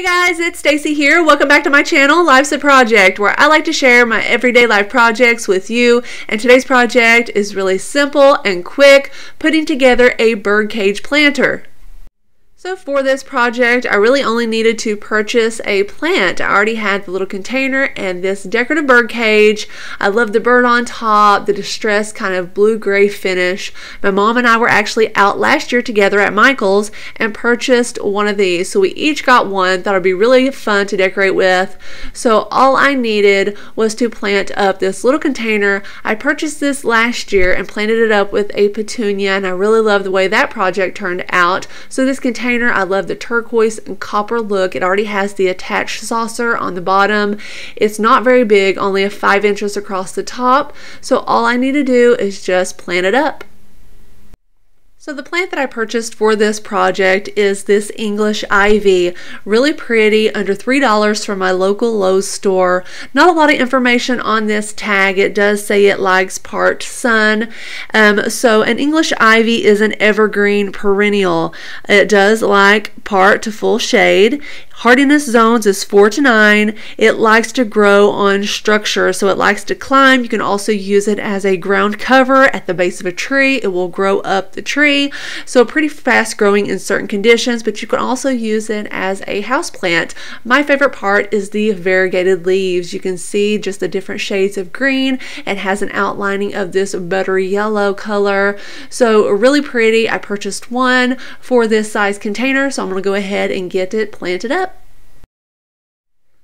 Hey guys, it's Stacy here. Welcome back to my channel, Life's a Project, where I like to share my everyday life projects with you. And today's project is really simple and quick, putting together a birdcage planter. So for this project, I really only needed to purchase a plant. I already had the little container and this decorative bird cage. I love the bird on top, the distressed kind of blue-gray finish. My mom and I were actually out last year together at Michael's and purchased one of these. So we each got one. Thought it'd be really fun to decorate with. So all I needed was to plant up this little container. I purchased this last year and planted it up with a petunia and I really love the way that project turned out. So this container container. I love the turquoise and copper look. It already has the attached saucer on the bottom. It's not very big, only a 5 inches across the top. So all I need to do is just plant it up. So the plant that I purchased for this project is this English ivy. Really pretty, under $3 from my local Lowe's store. Not a lot of information on this tag. It does say it likes part sun. Um, so an English ivy is an evergreen perennial. It does like part to full shade. Hardiness zones is 4 to 9. It likes to grow on structure, so it likes to climb. You can also use it as a ground cover at the base of a tree. It will grow up the tree, so pretty fast growing in certain conditions, but you can also use it as a house plant. My favorite part is the variegated leaves. You can see just the different shades of green. It has an outlining of this buttery yellow color, so really pretty. I purchased one for this size container, so I'm going to go ahead and get it planted up.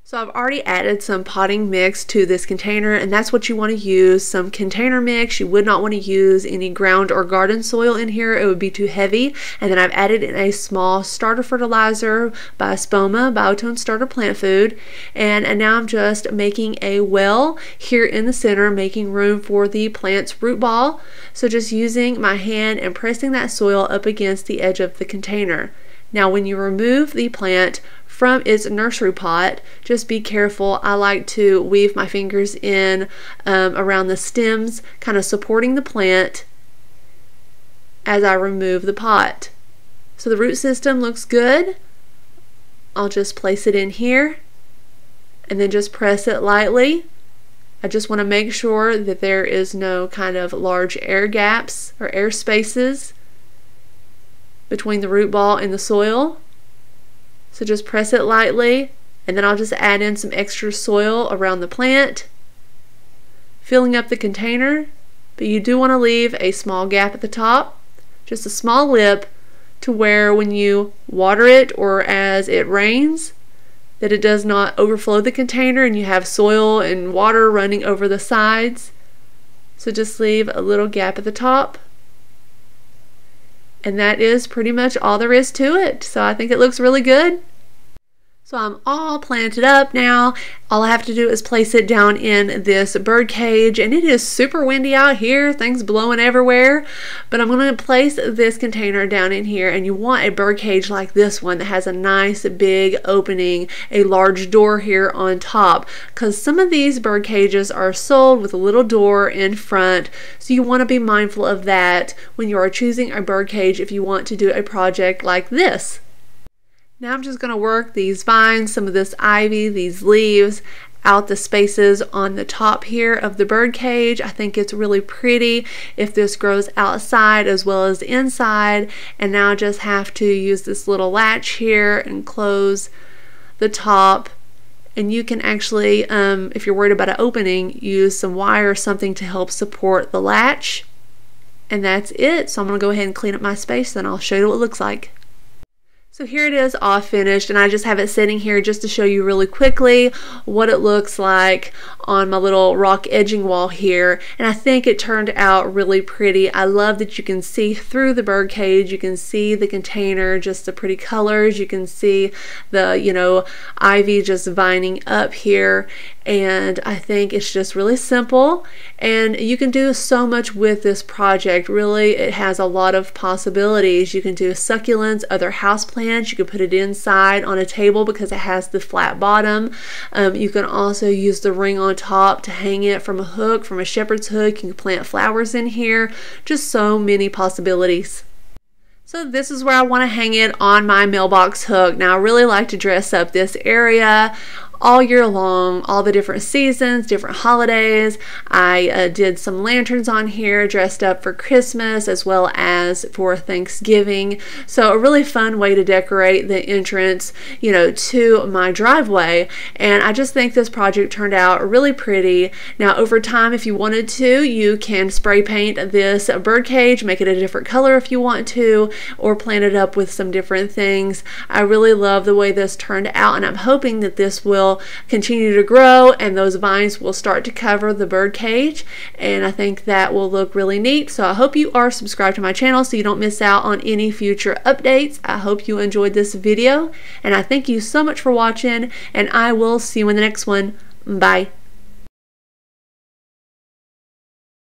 So I've already added some potting mix to this container and that's what you want to use, some container mix. You would not want to use any ground or garden soil in here, it would be too heavy. And then I've added in a small starter fertilizer by Espoma Biotone Starter Plant Food. And, and now I'm just making a well here in the center, making room for the plant's root ball. So just using my hand and pressing that soil up against the edge of the container. Now when you remove the plant from its nursery pot. Just be careful. I like to weave my fingers in um, around the stems, kind of supporting the plant as I remove the pot. So the root system looks good. I'll just place it in here and then just press it lightly. I just want to make sure that there is no kind of large air gaps or air spaces between the root ball and the soil. So just press it lightly and then I'll just add in some extra soil around the plant, filling up the container, but you do want to leave a small gap at the top, just a small lip to where when you water it or as it rains, that it does not overflow the container and you have soil and water running over the sides. So just leave a little gap at the top. And that is pretty much all there is to it. So I think it looks really good. So I'm all planted up now. All I have to do is place it down in this bird cage and it is super windy out here, things blowing everywhere. But I'm going to place this container down in here and you want a bird cage like this one that has a nice big opening, a large door here on top because some of these bird cages are sold with a little door in front. So you want to be mindful of that when you are choosing a bird cage if you want to do a project like this. Now I'm just going to work these vines, some of this ivy, these leaves out the spaces on the top here of the bird cage. I think it's really pretty if this grows outside as well as inside. And now I just have to use this little latch here and close the top. And you can actually, um, if you're worried about an opening, use some wire or something to help support the latch. And that's it. So I'm going to go ahead and clean up my space, then I'll show you what it looks like. So here it is all finished and I just have it sitting here just to show you really quickly what it looks like on my little rock edging wall here. And I think it turned out really pretty. I love that you can see through the bird cage, you can see the container, just the pretty colors, you can see the you know ivy just vining up here and I think it's just really simple. And you can do so much with this project. Really it has a lot of possibilities. You can do succulents other houseplants you can put it inside on a table because it has the flat bottom. Um, you can also use the ring on top to hang it from a hook from a shepherd's hook. You can plant flowers in here. Just so many possibilities. So this is where I want to hang it on my mailbox hook. Now I really like to dress up this area all year long, all the different seasons, different holidays. I uh, did some lanterns on here dressed up for Christmas as well as for Thanksgiving. So, a really fun way to decorate the entrance, you know, to my driveway. And I just think this project turned out really pretty. Now, over time, if you wanted to, you can spray paint this birdcage, make it a different color if you want to, or plan it up with some different things. I really love the way this turned out, and I'm hoping that this will will continue to grow and those vines will start to cover the bird cage and I think that will look really neat. So I hope you are subscribed to my channel so you don't miss out on any future updates. I hope you enjoyed this video and I thank you so much for watching and I will see you in the next one. Bye.